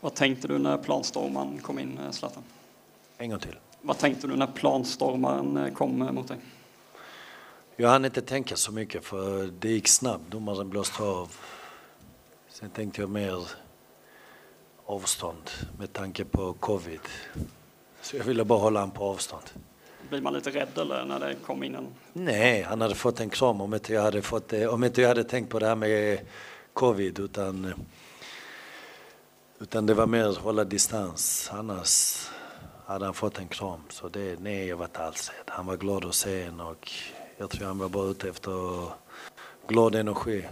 Vad tänkte du när planstormaren kom in, eh, Zlatan? En gång till. Vad tänkte du när planstormaren eh, kom eh, mot dig? Jag hann inte tänka så mycket för det gick snabbt. Domaren blåste av. Sen tänkte jag mer avstånd med tanke på covid. Så jag ville bara hålla honom på avstånd. Blir man lite rädd eller när det kom in en... Nej, han hade fått en kram om inte jag hade, fått om inte jag hade tänkt på det här med covid utan, utan det var mer att hålla distans. Annars hade han fått en kram. Så det, nej, jag var inte alls rädd. Han var glad att se en och jag tror han var bara ute efter glad energi